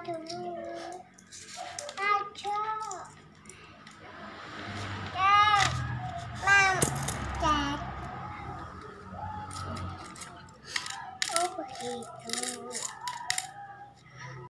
Tata dulu.